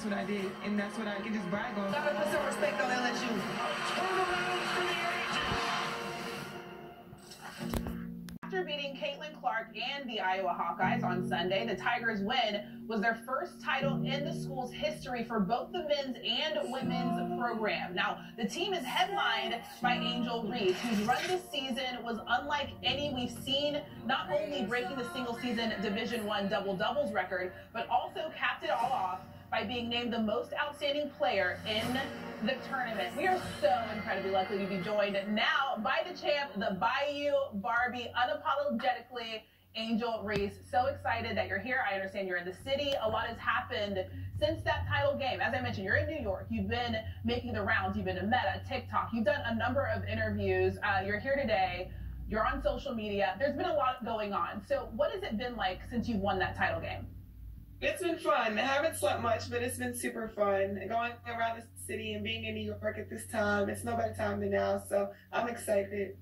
That's what I did, and that's what I can just brag on. Gotta put some respect on LSU. After beating Caitlin Clark and the Iowa Hawkeyes on Sunday, the Tigers' win was their first title in the school's history for both the men's and women's program. Now, the team is headlined by Angel Reese, whose run this season was unlike any we've seen, not only breaking the single season Division One double doubles record, but also capped it all off by being named the most outstanding player in the tournament. We are so incredibly lucky to be joined now by the champ, the Bayou Barbie, unapologetically Angel Reese. So excited that you're here. I understand you're in the city. A lot has happened since that title game. As I mentioned, you're in New York. You've been making the rounds. You've been to Meta, TikTok. You've done a number of interviews. Uh, you're here today. You're on social media. There's been a lot going on. So, what has it been like since you've won that title game? It's been fun. I haven't slept much, but it's been super fun. Going around the city and being in New York at this time, it's no better time than now. So I'm excited.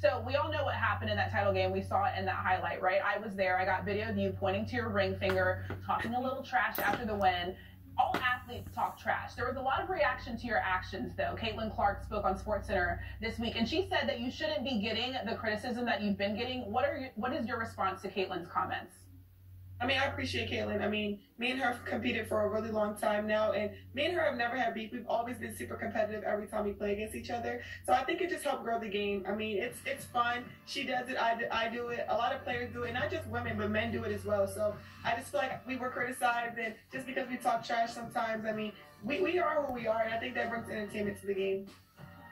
So we all know what happened in that title game. We saw it in that highlight, right? I was there. I got video of you pointing to your ring finger, talking a little trash after the win. All athletes talk trash. There was a lot of reaction to your actions, though. Caitlin Clark spoke on SportsCenter this week, and she said that you shouldn't be getting the criticism that you've been getting. What are you, what is your response to Caitlin's comments? I mean, I appreciate Caitlin. I mean, me and her competed for a really long time now, and me and her have never had beef. We've always been super competitive every time we play against each other. So I think it just helped grow the game. I mean, it's it's fun. She does it. I do, I do it. A lot of players do it. Not just women, but men do it as well. So I just feel like we were criticized, and just because we talk trash sometimes, I mean, we, we are who we are, and I think that brings entertainment to the game.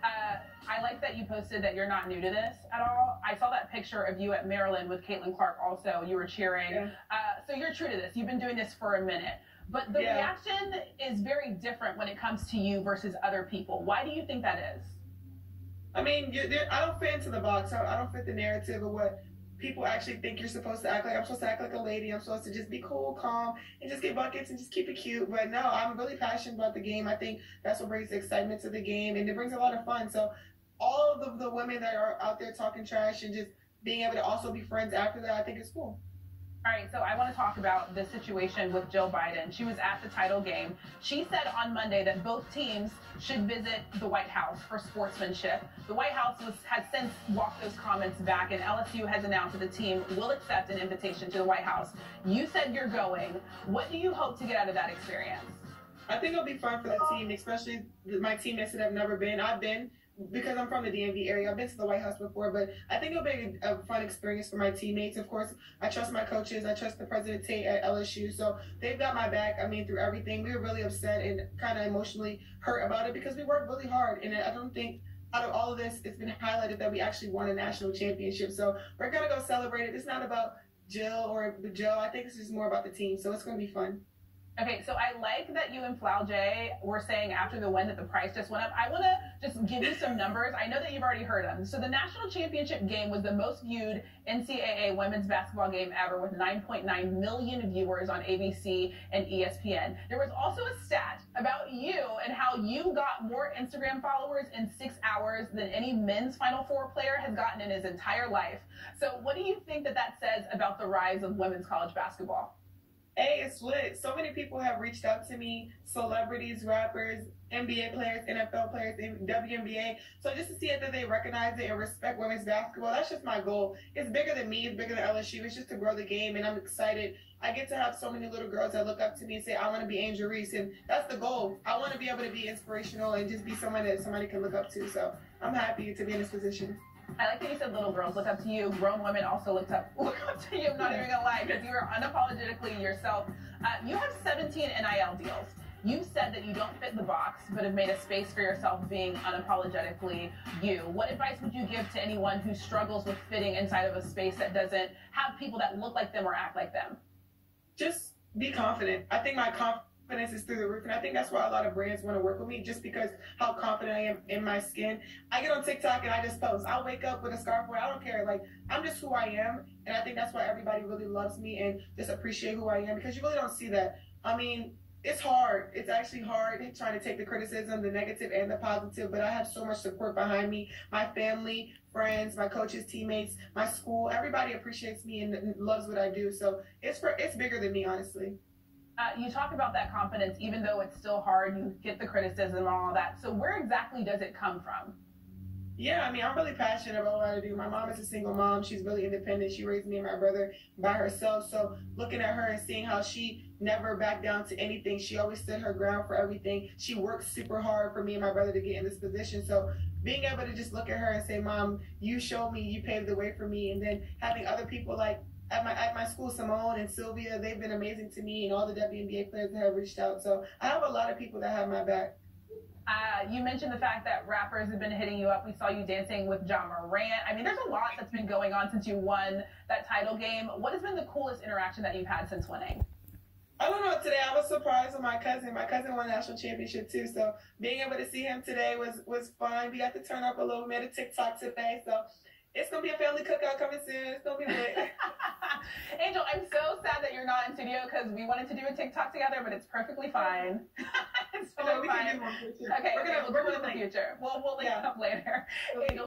Uh, I like that you posted that you're not new to this at all. I saw that picture of you at Maryland with Caitlin Clark also. You were cheering. Yeah. Uh, so you're true to this. You've been doing this for a minute. But the yeah. reaction is very different when it comes to you versus other people. Why do you think that is? I mean, I don't fit into the box. I don't fit the narrative of what people actually think you're supposed to act like. I'm supposed to act like a lady. I'm supposed to just be cool, calm, and just get buckets and just keep it cute. But no, I'm really passionate about the game. I think that's what brings the excitement to the game, and it brings a lot of fun. So all of the, the women that are out there talking trash and just being able to also be friends after that, I think is cool. All right, so I want to talk about the situation with Jill Biden. She was at the title game. She said on Monday that both teams should visit the White House for sportsmanship. The White House was, has since walked those comments back, and LSU has announced that the team will accept an invitation to the White House. You said you're going. What do you hope to get out of that experience? I think it'll be fun for the team, especially my teammates that have never been. I've been because I'm from the DMV area. I've been to the White House before, but I think it'll be a, fun experience for my teammates. Of course, I trust my coaches. I trust the president Tate at LSU, so they've got my back. I mean, through everything, we were really upset and kind of emotionally hurt about it because we worked really hard, and I don't think. Out of all of this, it's been highlighted that we actually won a national championship. So we're gonna go celebrate it. It's not about Jill or Joe. I think this is more about the team. So it's gonna be fun. Okay, so I like that you and Flau'jae were saying after the win that the price just went up. I want to just give you some numbers. I know that you've already heard them. So the national championship game was the most viewed NCAA women's basketball game ever with 9.9 million viewers on ABC and ESPN. There was also a stat about you and how you got more Instagram followers in six hours than any men's Final Four player has gotten in his entire life. So what do you think that that says about the rise of women's college basketball? Hey, it's lit. So many people have reached out to me, celebrities, rappers, NBA players, NFL players, WNBA. So just to see that they recognize it and respect women's basketball, that's just my goal. It's bigger than me, it's bigger than LSU. It's just to grow the game, and I'm excited. I get to have so many little girls that look up to me and say, I want to be Angel Reese, and that's the goal. I want to be able to be inspirational and just be someone that somebody can look up to. So I'm happy to be in this position. I like that you said little girls look up to you. Grown women also look up up to you. I'm not even gonna lie because you are unapologetically yourself. Uh, you have 17 NIL deals. You've said that you don't fit the box, but have made a space for yourself being unapologetically you. What advice would you give to anyone who struggles with fitting inside of a space that doesn't have people that look like them or act like them? Just be confident. I think my confidence confidence is through the roof. And I think that's why a lot of brands want to work with me just because how confident I am in my skin. I get on TikTok and I just post. I'll wake up with a scarf on. I don't care. Like, I'm just who I am. And I think that's why everybody really loves me and just appreciate who I am because you really don't see that. I mean, it's hard. It's actually hard trying to take the criticism, the negative and the positive, but I have so much support behind me. My family, friends, my coaches, teammates, my school, everybody appreciates me and loves what I do. So it's for, it's bigger than me, honestly. Uh, you talk about that confidence, even though it's still hard, you get the criticism and all that. So, where exactly does it come from? Yeah, I mean, I'm really passionate about what I do. My mom is a single mom. She's really independent. She raised me and my brother by herself. So, looking at her and seeing how she never backed down to anything, she always stood her ground for everything. She worked super hard for me and my brother to get in this position. So, being able to just look at her and say, Mom, you showed me, you paved the way for me. And then having other people like at my at my school, Seimone and Sylvia, they've been amazing to me, and all the WNBA players that have reached out. So I have a lot of people that have my back. Uh, you mentioned the fact that rappers have been hitting you up. We saw you dancing with John Morant. I mean, there's a lot that's been going on since you won that title game. What has been the coolest interaction that you've had since winning? I don't know. Today I was surprised with my cousin. My cousin won national championship too. So being able to see him today was was fun. We got to turn up a little. bit of TikTok today. So it's gonna be a family cookout coming soon. It's gonna be lit. Angel, I'm so sad that you're not in studio because we wanted to do a TikTok together, but it's perfectly fine. it's totally no, we fine. can do one. Okay, we're gonna we'll do it in the future. We'll we'll link Yeah. up later.